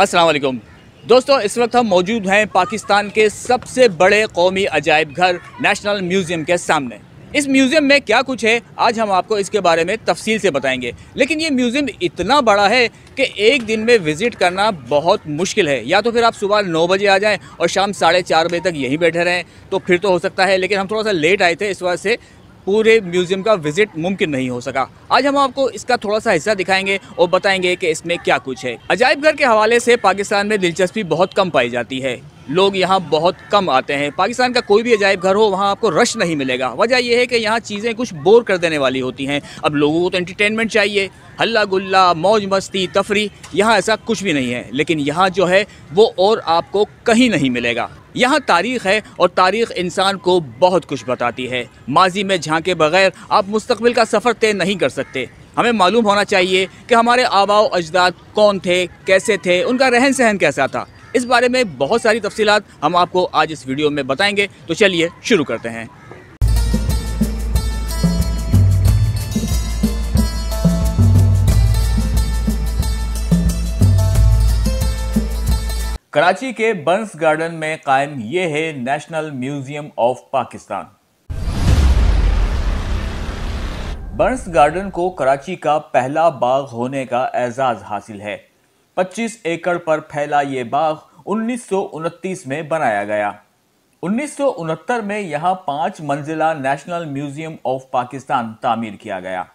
अस्सलाम वालेकुम। दोस्तों, इस वक्त हम मौजूद हैं पाकिस्तान के सबसे बड़े कौमी अजायब घर नेशनल म्यूज़ियम के सामने। इस म्यूज़ियम में क्या कुछ है, आज हम आपको इसके बारे में तफसील से बताएँगे। लेकिन ये म्यूज़ियम इतना बड़ा है कि एक दिन में विज़िट करना बहुत मुश्किल है। या तो फिर आप सुबह नौ बजे आ जाएँ और शाम साढ़े चार बजे तक यहीं बैठे रहें तो फिर तो हो सकता है, लेकिन हम थोड़ा सा लेट आए थे इस वजह से। पूरे म्यूज़ियम का विज़िट मुमकिन नहीं हो सका। आज हम आपको इसका थोड़ा सा हिस्सा दिखाएँगे और बताएँगे कि इसमें क्या कुछ है। अजायब घर के हवाले से पाकिस्तान में दिलचस्पी बहुत कम पाई जाती है। लोग यहाँ बहुत कम आते हैं। पाकिस्तान का कोई भी अजायब घर हो, वहाँ आपको रश नहीं मिलेगा। वजह यह है कि यहाँ चीज़ें कुछ बोर कर देने वाली होती हैं। अब लोगों को तो एंटरटेनमेंट चाहिए। हल्ला गुल्ला मौज मस्ती तफरी, यहाँ ऐसा कुछ भी नहीं है। लेकिन यहाँ जो है, वो और आपको कहीं नहीं मिलेगा। यहाँ तारीख़ है और तारीख़ इंसान को बहुत कुछ बताती है। माजी में झांके बगैर आप मुस्तबिल का सफ़र तय नहीं कर सकते। हमें मालूम होना चाहिए कि हमारे आबाओ अजदाद कौन थे, कैसे थे, उनका रहन सहन कैसा था। इस बारे में बहुत सारी तफसीत हम आपको आज इस वीडियो में बताएँगे तो चलिए शुरू करते हैं। कराची के बंस गार्डन में कायम ये है national museum of Pakistan. Burns Garden को कराची का पहला बाग होने का एजाज हासिल है। 25 एकड़ पर फैला ये बाग उन्नीस सौ उनतीस में बनाया गया। उन्नीस सौ उनहत्तर में यहाँ पाँच मंजिला नेशनल म्यूज़ियम ऑफ़ पाकिस्तान तामीर किया गया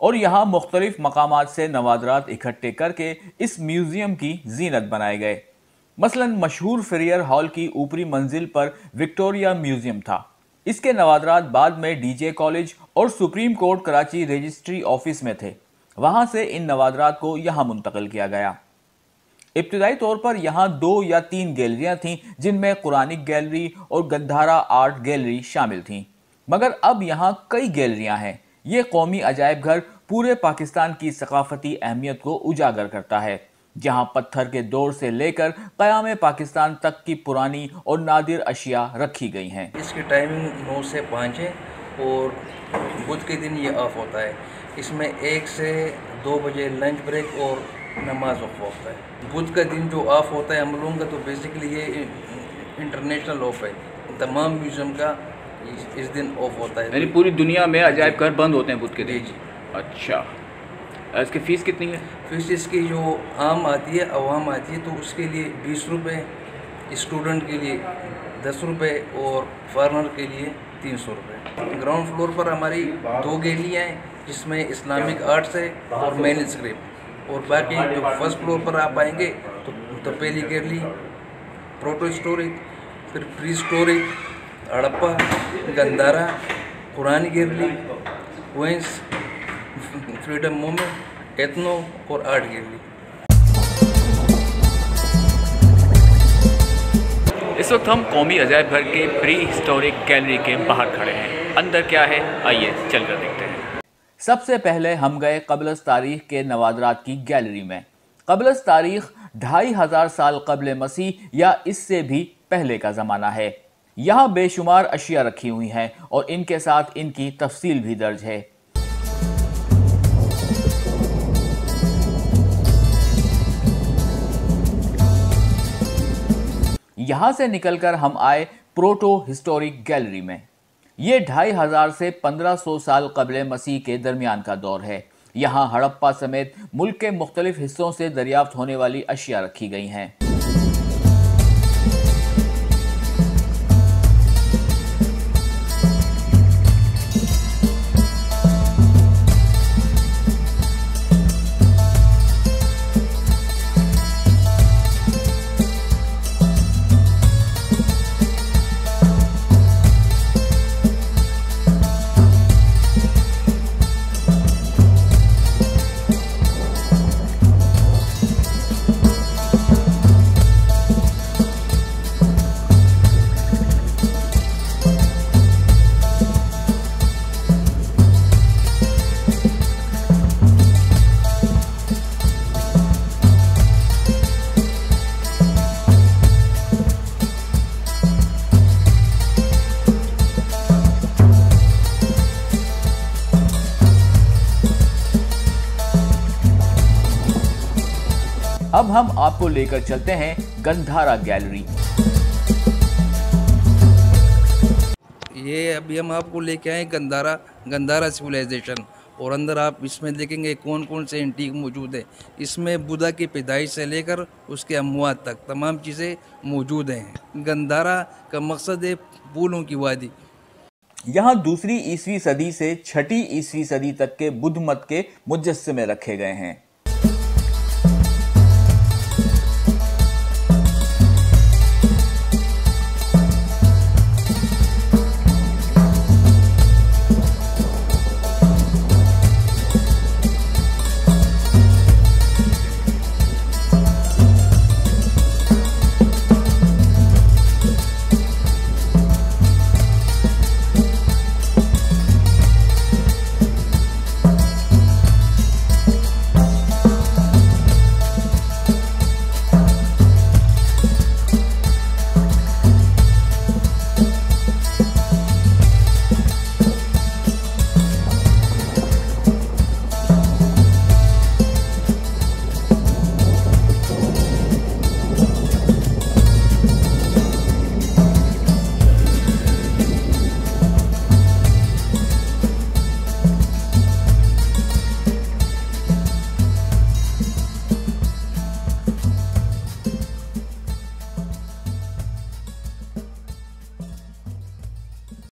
और यहाँ मुख्तलिफ़ मकाम से नवादरात इकट्ठे करके इस म्यूज़ियम की जीनत बनाए गए। मसलन मशहूर फेरियर हॉल की ऊपरी मंजिल पर विक्टोरिया म्यूज़ियम था। इसके नवादरात बाद में डीजे कॉलेज और Supreme Court Karachi registry office में थे। वहाँ से इन नवादरात को यहाँ मुंतकिल किया गया। इब्तदाई तौर पर यहाँ दो या तीन गैलरियाँ थीं, जिनमें कुरानिक गैलरी और गंधारा आर्ट गैलरी शामिल थीं। मगर अब यहाँ कई गैलरियाँ हैं। ये कौमी अजायब घर पूरे पाकिस्तान की सकाफती अहमियत को उजागर करता है। जहाँ पत्थर के दौर से लेकर कयाम पाकिस्तान तक की पुरानी और नादिर अशिया रखी गई हैं। इसकी टाइमिंग नौ से पाँच है और बुध के दिन ये ऑफ़ होता है। इसमें एक से दो बजे लंच ब्रेक और नमाज़ ऑफ़ होता है। बुध का दिन जो ऑफ़ होता है हम लोगों का तो बेसिकली ये इंटरनेशनल ऑफ़ है। तमाम म्यूज़ियम का इस दिन ऑफ़ होता है। यानी पूरी दुनिया में अजायब घर बंद होते हैं बुध के दिन? अच्छा। इसकी फ़ीस कितनी है? फ़ीस इसकी जो आम आती है अवाम आती है तो उसके लिए बीस रुपये स्टूडेंट के लिए दस रुपये और फॉरनर के लिए तीन सौ रुपये ग्राउंड फ्लोर पर हमारी दो गैलियाँ हैं जिसमें इस्लामिक आर्ट्स है और मैन स्क्रिप्ट और बाकी जो फ़र्स्ट फ्लोर पर आप आएँगे तो, तो पहली गैली प्रोटो स्टोरेज फिर प्री स्टोरेज हड़प्पा गंदारा पुरानी गैली वेंस फ्रीडम मूवमेंट एथनो और आर्ट गैलरी इस वक्त हम कौमी अजायब घर के प्री हिस्टोरिक गैलरी के बाहर खड़े हैं। अंदर क्या है? आइए चलकर देखते हैं। सबसे पहले हम गए कबलस तारीख के नवादरात की गैलरी में। कबलस तारीख ढाई हज़ार साल कबल मसीह या इससे भी पहले का ज़माना है। यहाँ बेशुमार अशिया रखी हुई हैं और इनके साथ इनकी तफसील भी दर्ज है। यहाँ से निकलकर हम आए प्रोटो हिस्टोरिक गैलरी में। ये ढाई हज़ार से पंद्रह सौ साल कबल मसीह के दरमियान का दौर है। यहाँ हड़प्पा समेत मुल्क के मुख्तलिफ़ हिस्सों से दरियाफ्त होने वाली अशिया रखी गई हैं। अब हम आपको लेकर चलते हैं गंधारा गैलरी। ये अभी हम आपको लेके आए गंदारा गंदारा सिविलाइजेशन और अंदर आप इसमें देखेंगे कौन कौन से एंटीक मौजूद है। इसमें बुद्धा की पैदाइश से लेकर उसके अमवात तक तमाम चीज़ें मौजूद हैं। गंदारा का मकसद है फूलों की वादी। यहाँ दूसरी ईसवी सदी से छठी ईसवी सदी तक के बुद्ध मत के मुजस्मे रखे गए हैं।